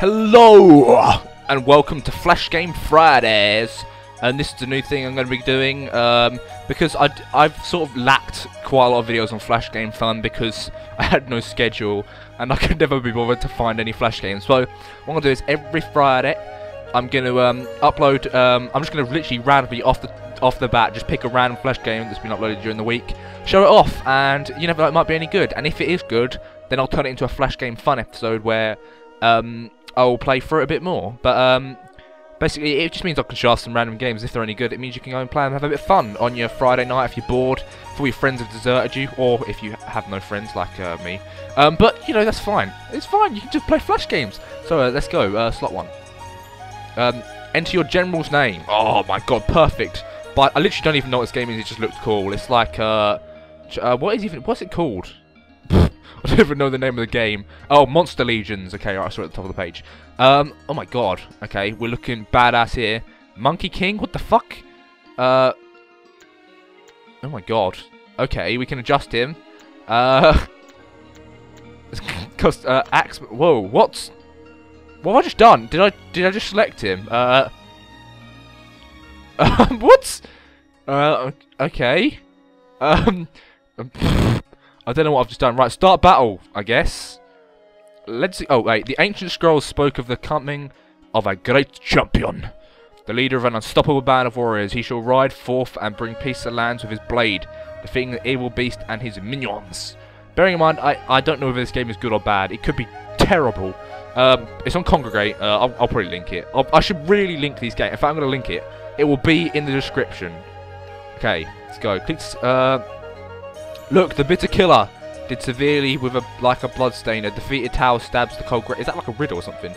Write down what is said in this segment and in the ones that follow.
Hello and welcome to Flash Game Fridays. And this is a new thing I'm going to be doing um, because i have sort of lacked quite a lot of videos on Flash Game Fun because I had no schedule and I could never be bothered to find any Flash games. So what I'm going to do is every Friday I'm going to um, upload. Um, I'm just going to literally randomly off the off the bat just pick a random Flash game that's been uploaded during the week, show it off, and you never know it might be any good. And if it is good, then I'll turn it into a Flash Game Fun episode where um, I'll play through it a bit more. But um, basically, it just means I can shaft some random games if they're any good. It means you can go and play and have a bit of fun on your Friday night if you're bored, if all your friends have deserted you, or if you have no friends like uh, me. Um, but, you know, that's fine. It's fine. You can just play Flash games. So uh, let's go. Uh, slot one. Um, enter your general's name. Oh my god, perfect. But I literally don't even know what this game is. It just looks cool. It's like, uh, uh what is even, what's it called? I don't even know the name of the game. Oh, Monster Legions. Okay, right, I saw it at the top of the page. Um, oh my god. Okay, we're looking badass here. Monkey King? What the fuck? Uh, oh my god. Okay, we can adjust him. Uh, cost, uh, axe, whoa, what's, what have I just done? Did I, did I just select him? Uh, um, what? Uh, okay. Um, I don't know what I've just done. Right, start battle, I guess. Let's see. Oh, wait. The ancient scrolls spoke of the coming of a great champion. The leader of an unstoppable band of warriors. He shall ride forth and bring peace to lands with his blade, defeating the evil beast and his minions. Bearing in mind, I, I don't know if this game is good or bad. It could be terrible. Um, it's on Kongregate. Uh, I'll, I'll, probably link it. I'll, i should really link these games. In fact, I'm going to link it. It will be in the description. Okay, let's go. Click, uh, Look, the bitter killer did severely with a like a bloodstain. A defeated tower stabs the cold. Is that like a riddle or something?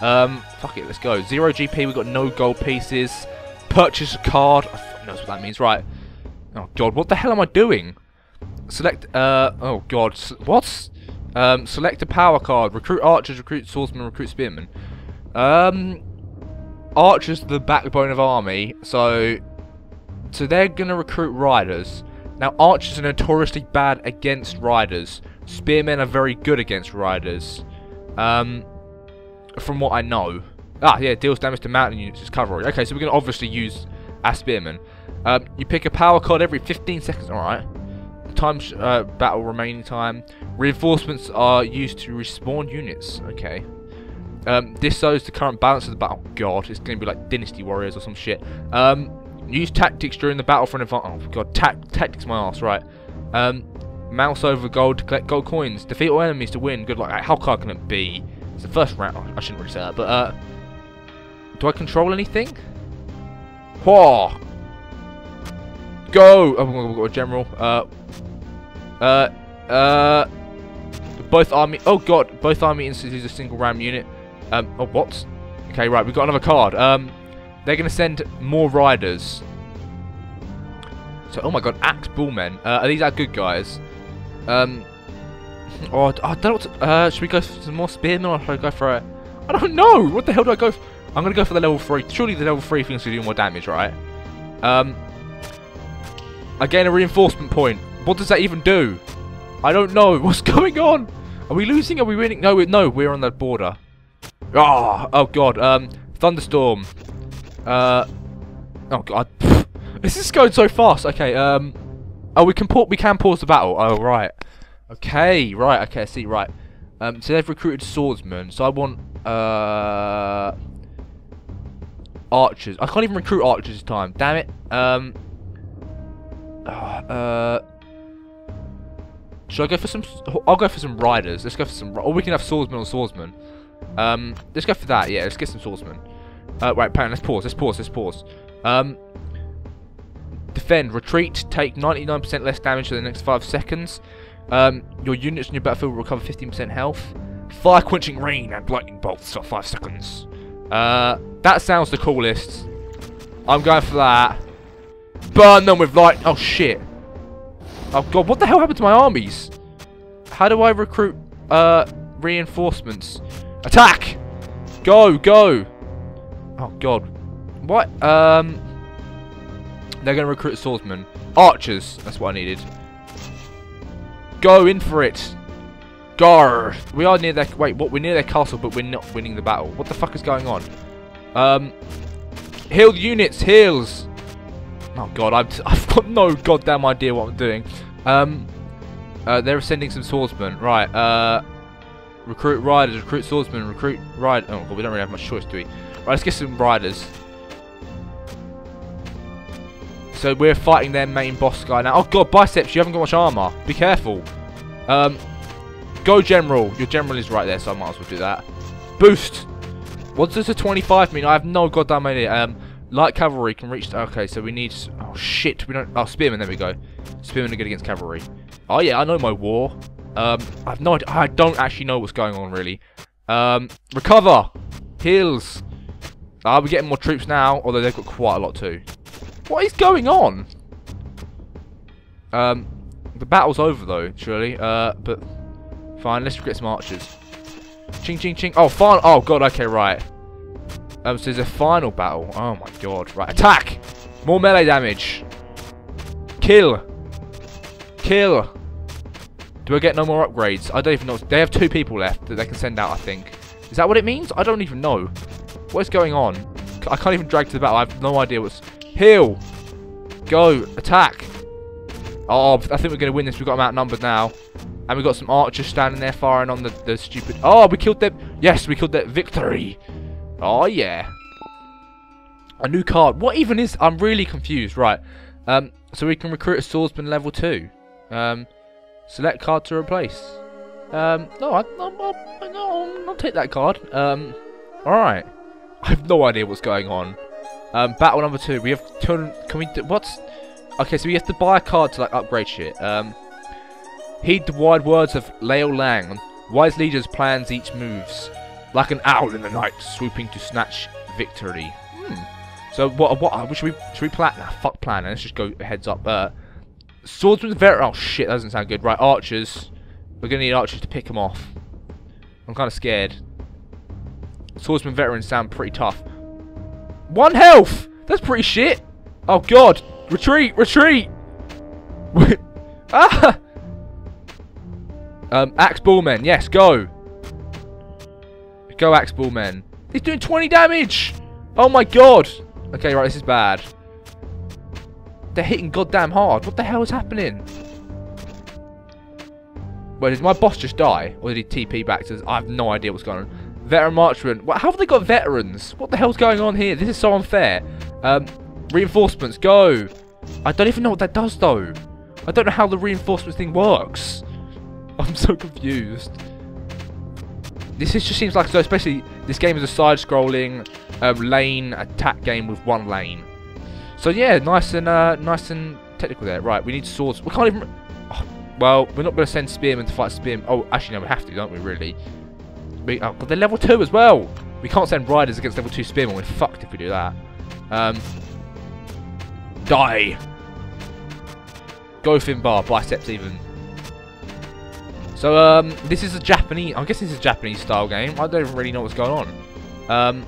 Um, fuck it, let's go. Zero GP. We got no gold pieces. Purchase a card. I knows what that means, right? Oh god, what the hell am I doing? Select. Uh. Oh god. What? Um. Select a power card. Recruit archers. Recruit swordsmen. Recruit spearmen. Um. Archers the backbone of army. So. So they're gonna recruit riders. Now, archers are notoriously bad against riders. Spearmen are very good against riders. Um, from what I know. Ah, yeah, deals damage to mountain units as cavalry. Okay, so we're going to obviously use our spearmen. Um, you pick a power card every 15 seconds. Alright. Time uh, battle remaining time. Reinforcements are used to respawn units. Okay. Um, this shows the current balance of the battle. God, it's going to be like Dynasty Warriors or some shit. Um, Use tactics during the battle for an advantage. Oh god, ta tactics my ass, right. Um, mouse over gold to collect gold coins. Defeat all enemies to win. Good luck. How hard can it be? It's the first round. I shouldn't really say that, but uh, do I control anything? Whoa! Go! Oh, we've got a general. Uh, uh, uh, both army. Oh god, both army instances a single ram unit. Um, oh what? Okay, right, we've got another card. Um, they're going to send more riders. So, oh my god, Axe Bullmen. Uh, are these our good guys? Um, oh, I don't know uh, should we go for some more spearmen or should I go for a... I don't know! What the hell do I go for? I'm going to go for the level 3. Surely the level 3 things to do more damage, right? Um, I gain a reinforcement point. What does that even do? I don't know. What's going on? Are we losing? Are we winning? No, we, no, we're on the border. Oh, oh god. Um, thunderstorm. Uh, oh god, this is going so fast. Okay, um, oh we can pause. We can pause the battle. Oh right. Okay, right. Okay, I see. Right. Um, so they've recruited swordsmen. So I want uh archers. I can't even recruit archers this time. Damn it. Um. Uh. Should I go for some? I'll go for some riders. Let's go for some. Or we can have swordsmen or swordsmen. Um. Let's go for that. Yeah. Let's get some swordsmen. Uh, right, Pan, let's pause, let's pause, let's pause. Um, defend, retreat, take 99% less damage for the next 5 seconds. Um, your units in your battlefield will recover 15% health. Fire quenching rain and lightning bolts for 5 seconds. Uh, that sounds the coolest. I'm going for that. Burn them with light. Oh shit. Oh god, what the hell happened to my armies? How do I recruit uh reinforcements? Attack! Go, go! Oh god. What? Um They're gonna recruit swordsmen. Archers, that's what I needed. Go in for it. Gar! We are near their... Wait, what? We're near their castle, but we're not winning the battle. What the fuck is going on? Um... Heal units! Heals! Oh god, I've, I've got no goddamn idea what I'm doing. Um... Uh, they're sending some swordsmen. Right, uh... Recruit riders, recruit swordsmen, recruit ride. Oh, well, we don't really have much choice, do we? Right, let's get some riders. So we're fighting their main boss guy now. Oh god, biceps, you haven't got much armor. Be careful. Um, go general. Your general is right there, so I might as well do that. Boost. What does a 25 mean? I have no goddamn idea. Um, light cavalry can reach. Okay, so we need. Oh shit, we don't. Oh, spearmen. There we go. Spearmen are good against cavalry. Oh yeah, I know my war. Um, I've no. I don't actually know what's going on really. Um, recover. Heals. Are we getting more troops now? Although they've got quite a lot too. What is going on? Um, the battle's over though, surely. Uh, but fine. Let's get some archers. Ching, ching, ching. Oh, final. Oh god. Okay, right. Um, so there's a final battle. Oh my god. Right, attack. More melee damage. Kill. Kill. Do I get no more upgrades? I don't even know. They have two people left that they can send out, I think. Is that what it means? I don't even know. What is going on? I can't even drag to the battle. I have no idea what's... Heal! Go! Attack! Oh, I think we're going to win this. We've got them outnumbered now. And we've got some archers standing there firing on the, the stupid... Oh, we killed them! Yes, we killed that victory! Oh, yeah. A new card. What even is... I'm really confused. Right. Um, so we can recruit a swordsman level 2. Um, select card to replace. Um, no, I, no, no, I'll take that card. Um, alright. I have no idea what's going on. Um, battle number two. We have turn. Can we? Do, what's? Okay, so we have to buy a card to like upgrade shit. Um, heed the wide words of Leo Lang. Wise leaders plans each moves, like an owl in the night, swooping to snatch victory. Hmm. So what? What? Should we? Should we plan? Nah, fuck plan. Let's just go heads up. Uh, swordsman veteran. Oh shit, that doesn't sound good. Right, archers. We're gonna need archers to pick them off. I'm kind of scared. Swordsman veterans sound pretty tough. One health! That's pretty shit. Oh god. Retreat! Retreat! ah! Um, Axe Bullmen. Yes, go. Go Axe Bullmen. He's doing 20 damage! Oh my god! Okay, right, this is bad. They're hitting goddamn hard. What the hell is happening? Wait, did my boss just die? Or did he TP back to... I have no idea what's going on. Veteran marksman. What, how have they got veterans? What the hell's going on here? This is so unfair. Um, reinforcements, go. I don't even know what that does, though. I don't know how the reinforcements thing works. I'm so confused. This is, just seems like, so especially, this game is a side-scrolling um, lane attack game with one lane. So yeah, nice and uh, nice and technical there. Right, we need swords. We can't even... Oh, well, we're not going to send spearmen to fight spearmen. Oh, actually, no, we have to, don't we, really? Oh, but they're level 2 as well. We can't send riders against level 2 spearmen. We're fucked if we do that. Um, die. Go Finbar, biceps even. So, um, this is a Japanese, I guess this is a Japanese style game. I don't really know what's going on. Um,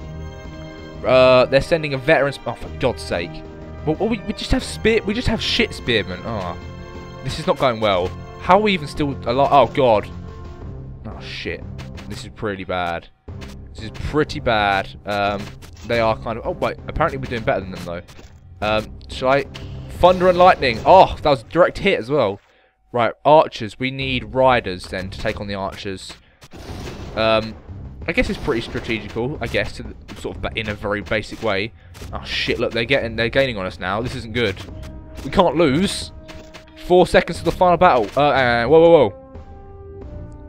uh, they're sending a veteran, oh, for God's sake. Well, we, we just have spear, we just have shit spearmen. Oh, this is not going well. How are we even still alive? Oh, God. Oh, shit. This is pretty bad. This is pretty bad. Um, they are kind of... Oh, wait. Apparently we're doing better than them, though. Um, I... Thunder and lightning. Oh, that was a direct hit as well. Right, archers. We need riders, then, to take on the archers. Um, I guess it's pretty strategical, I guess, to, sort of in a very basic way. Oh, shit, look, they're getting... They're gaining on us now. This isn't good. We can't lose. Four seconds to the final battle. Uh, whoa, whoa, whoa.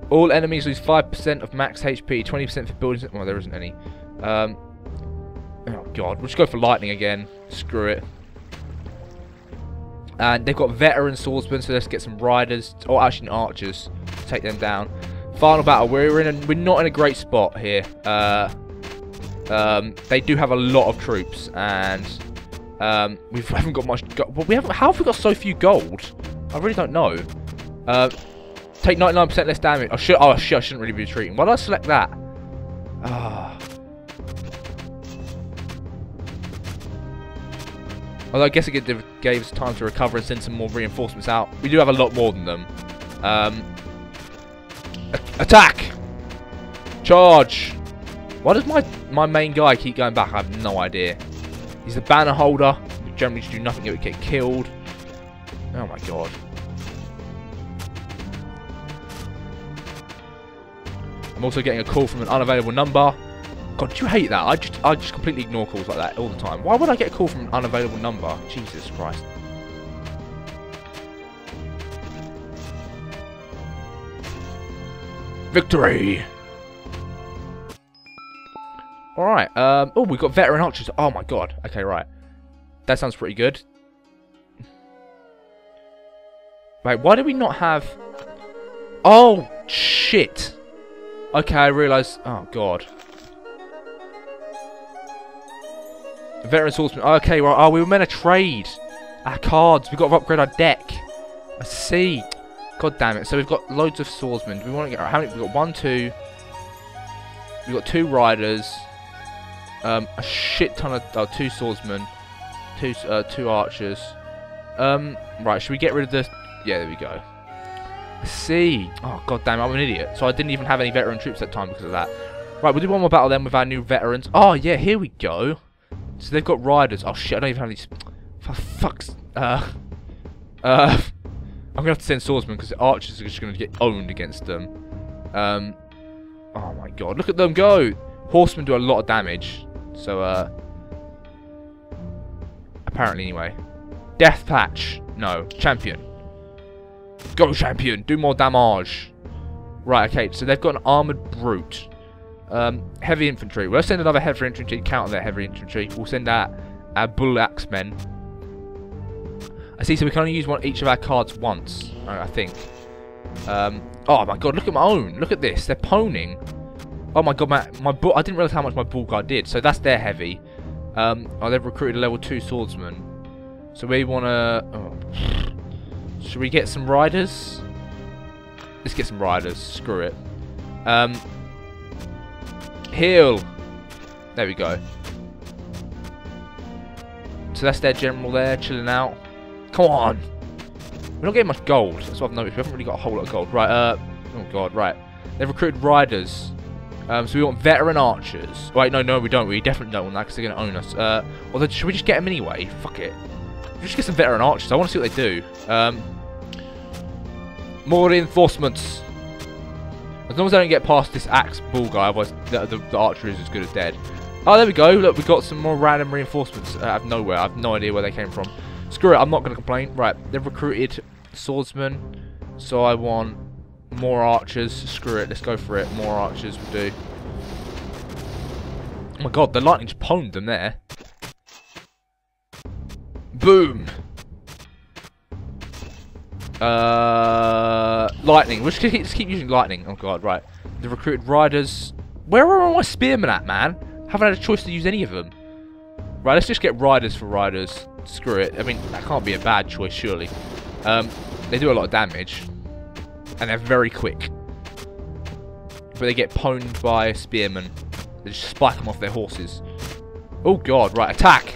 All enemies lose 5% of max HP, 20% for buildings. Well, there isn't any. Um, oh, God. We'll just go for lightning again. Screw it. And they've got veteran swordsmen, so let's get some riders. Or actually, archers. Take them down. Final battle. We're in. A, we're not in a great spot here. Uh, um, they do have a lot of troops, and um, we haven't got much. Go well, we haven't. How have we got so few gold? I really don't know. Uh, Take 99% less damage. I should. Oh shit! I shouldn't really be retreating. Why did I select that? Ah. Although I guess it gave us time to recover and send some more reinforcements out. We do have a lot more than them. Um, Attack! Charge! Why does my, my main guy keep going back? I have no idea. He's the banner holder. We generally do nothing but get killed. Oh my god. I'm also getting a call from an unavailable number. God, do you hate that? I just I just completely ignore calls like that all the time. Why would I get a call from an unavailable number? Jesus Christ. Victory! Alright, um, oh, we've got veteran archers. Oh my god. Okay, right. That sounds pretty good. Wait, why do we not have... Oh, shit. Okay, I realise... Oh, God. Veteran swordsman. Okay, right. Oh, we were meant to trade our cards. We've got to upgrade our deck. I see. God damn it. So we've got loads of swordsmen. We want to get... How many? We've got one, two... We've got two riders. Um, a shit ton of... Oh, two swordsmen. Two, uh, two archers. Um, right, should we get rid of the... Yeah, there we go. See. Oh, god damn, I'm an idiot. So I didn't even have any veteran troops at that time because of that. Right, we'll do one more battle then with our new veterans. Oh, yeah, here we go. So they've got riders. Oh, shit, I don't even have these... For fuck's... Uh... Uh... I'm to have to send swordsmen because the archers are just to get owned against them. Um... Oh, my God. Look at them go! Horsemen do a lot of damage. So, uh... Apparently, anyway. Death patch. No. Champion. Go, champion. Do more damage. Right, okay. So they've got an armoured brute. Um, heavy infantry. We'll send another heavy infantry to counter their heavy infantry. We'll send out our bull axemen. I see, so we can only use one each of our cards once, I think. Um, oh my god, look at my own. Look at this. They're poning. Oh my god, my, my bull, I didn't realise how much my bull guard did. So that's their heavy. Um, oh, they've recruited a level 2 swordsman. So we want to... Oh. Should we get some riders? Let's get some riders. Screw it. Um, heal. There we go. So that's their general there, chilling out. Come on. We're not getting much gold. That's what I've noticed. We haven't really got a whole lot of gold. Right, uh... Oh, God, right. They've recruited riders. Um, so we want veteran archers. Wait, no, no, we don't. We definitely don't want that because they're going to own us. Uh, should we just get them anyway? Fuck it. Just get some veteran archers. I want to see what they do. Um, more reinforcements. As long as I don't get past this axe bull guy, otherwise the, the, the archer is as good as dead. Oh, there we go. Look, we got some more random reinforcements out of nowhere. I have no idea where they came from. Screw it. I'm not going to complain. Right, they've recruited swordsmen. So I want more archers. Screw it. Let's go for it. More archers will do. Oh my god, the lightning just pwned them there. Boom. Uh, lightning. Keep, let's keep using lightning. Oh god, right. The recruited riders. Where are all my spearmen at, man? Haven't had a choice to use any of them. Right, let's just get riders for riders. Screw it. I mean, that can't be a bad choice, surely. Um, they do a lot of damage. And they're very quick. But they get pwned by spearmen. They just spike them off their horses. Oh god, right, attack!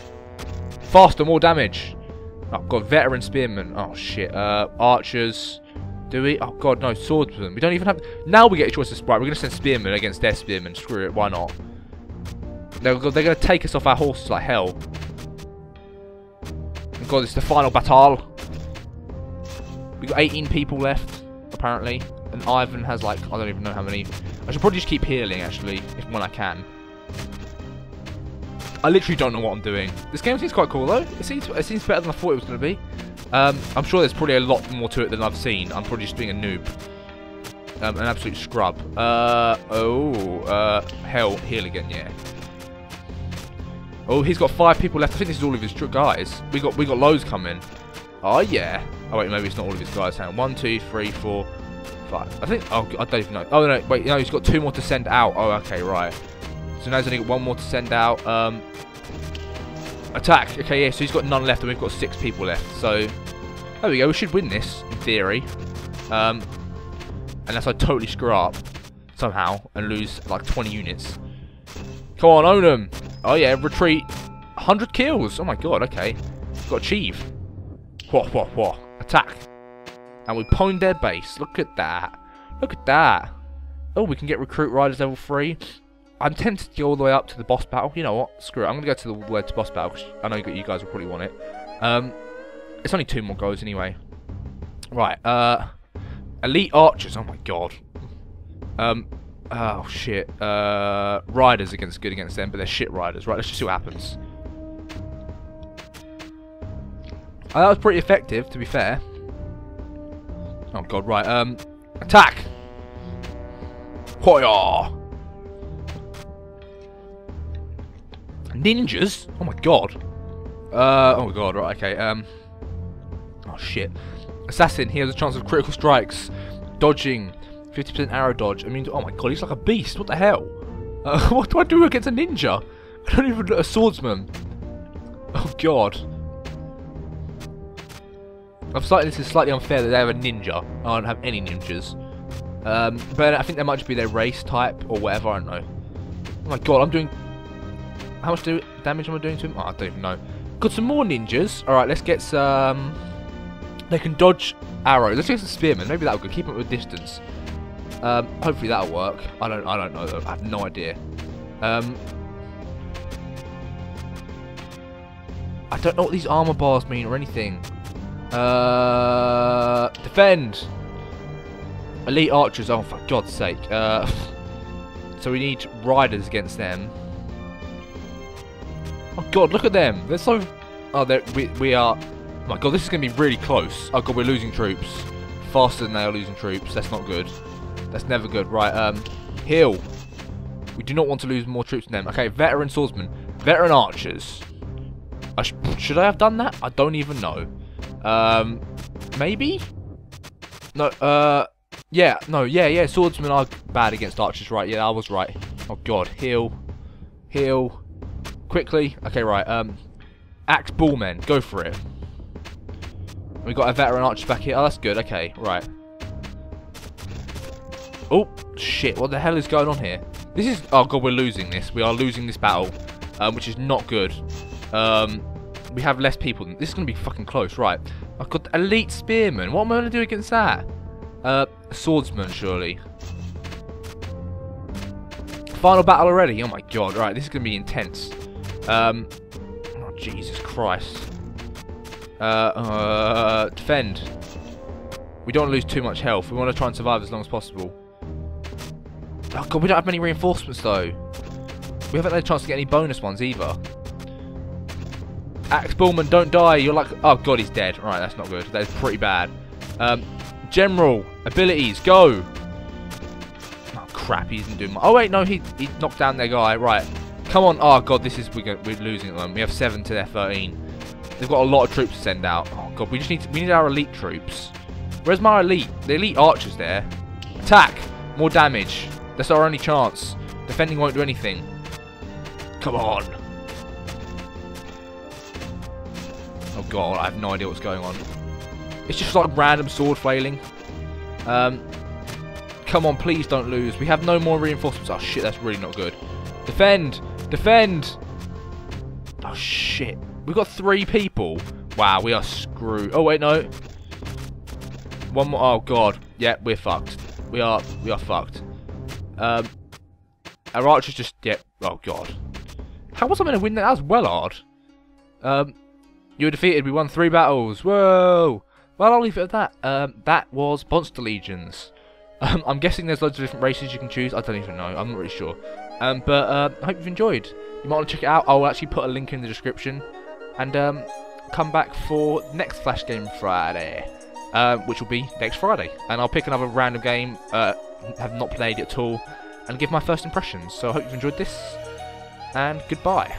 Faster, more damage. Oh god, veteran spearmen. Oh shit. Uh, archers. Do we? Oh god, no, swordsmen. We don't even have... Now we get a choice of sprite. We're going to send spearmen against their spearmen. Screw it, why not? They're, they're going to take us off our horses like hell. God, it's the final battle. We've got 18 people left, apparently. And Ivan has like, I don't even know how many. I should probably just keep healing, actually, if when I can. I literally don't know what I'm doing. This game seems quite cool though. It seems it seems better than I thought it was going to be. Um, I'm sure there's probably a lot more to it than I've seen. I'm probably just being a noob. Um, an absolute scrub. Uh, oh, uh, hell, heal again, yeah. Oh, he's got five people left. I think this is all of his guys. We got we got loads coming. Oh yeah. Oh wait, maybe it's not all of his guys. Hang on. One, two, three, four, five. I think. Oh, I don't even know. Oh no, wait. No, he's got two more to send out. Oh, okay, right. So now he's only got one more to send out. Um, attack. Okay, yeah, so he's got none left and we've got six people left. So, there we go. We should win this, in theory. Um, unless I totally screw up somehow and lose like 20 units. Come on, own them. Oh yeah, retreat. 100 kills. Oh my god, okay. Got achieve. Whoa, whoa, whoa. Attack. And we pwned their base. Look at that. Look at that. Oh, we can get recruit riders level 3. I'm tempted to go all the way up to the boss battle. You know what? Screw it. I'm going to go to the way to boss battle. Because I know you guys will probably want it. Um, it's only two more goes anyway. Right. Uh, elite archers. Oh my god. Um. Oh shit. Uh, riders against good against them, but they're shit riders. Right. Let's just see what happens. Oh, that was pretty effective, to be fair. Oh god. Right. Um. Attack. Hoya. Ninjas? Oh my god. Uh, oh my god, right, okay, um... Oh shit. Assassin, he has a chance of critical strikes. Dodging. 50% arrow dodge. I mean, oh my god, he's like a beast. What the hell? Uh, what do I do against a ninja? I don't even a swordsman. Oh god. I'm slightly, this is slightly unfair that they have a ninja. I don't have any ninjas. Um, but I think that might just be their race type or whatever, I don't know. Oh my god, I'm doing... How much damage am I doing to him? Oh, I don't even know. Got some more ninjas. Alright, let's get some... They can dodge arrows. Let's get some spearmen. Maybe that'll go. Keep them at a distance. Um, hopefully that'll work. I don't. I don't know. Though. I have no idea. Um, I don't know what these armor bars mean or anything. Uh, defend. Elite archers. Oh, for God's sake. Uh, so we need riders against them. Oh God, look at them. They're so. Oh, they're, we we are. Oh my God, this is going to be really close. Oh God, we're losing troops faster than they are losing troops. That's not good. That's never good. Right, um, heal. We do not want to lose more troops than them. Okay, veteran swordsmen, veteran archers. I sh should I have done that? I don't even know. Um, maybe. No. Uh, yeah. No. Yeah. Yeah. Swordsmen are bad against archers. Right. Yeah, I was right. Oh God, heal, heal. Quickly. Okay, right. Um, Axe Bullmen. Go for it. We got a veteran archer back here. Oh, that's good. Okay, right. Oh, shit. What the hell is going on here? This is... Oh, God, we're losing this. We are losing this battle, um, which is not good. Um, we have less people. This is going to be fucking close. Right. I've got elite spearman. What am I going to do against that? Uh, swordsman, surely. Final battle already. Oh, my God. Right, this is going to be intense. Um, oh, Jesus Christ. Uh, uh, defend. We don't want to lose too much health. We want to try and survive as long as possible. Oh god, we don't have many reinforcements though. We haven't had a chance to get any bonus ones either. Axe Bullman, don't die. You're like... Oh god, he's dead. Right, that's not good. That is pretty bad. Um, general, abilities, go. Oh crap, he isn't doing. Oh wait, no, he, he knocked down their guy. Right. Come on. Oh, God, this is... We're, losing them. We have 7 to their 13. They've got a lot of troops to send out. Oh, God, we just need... To, we need our elite troops. Where's my elite? The elite archers there. Attack. More damage. That's our only chance. Defending won't do anything. Come on. Oh, God, I have no idea what's going on. It's just like random sword flailing. Um, come on, please don't lose. We have no more reinforcements. Oh, shit, that's really not good. Defend! Defend! Oh, shit. We've got three people. Wow, we are screwed. Oh, wait, no. One more. Oh, God. Yeah, we're fucked. We are, we are fucked. Um, our archers just, yeah. Oh, God. How was I going to win that? That was well hard. Um, you were defeated. We won three battles. Whoa! Well, I'll leave it at that. Um, that was Monster Legions. Um, I'm guessing there's loads of different races you can choose. I don't even know. I'm not really sure. Um, but uh, I hope you've enjoyed. You might want to check it out. I'll actually put a link in the description. And um, come back for next Flash Game Friday. Uh, which will be next Friday. And I'll pick another random game. Uh, have not played it at all. And give my first impressions. So I hope you've enjoyed this. And goodbye.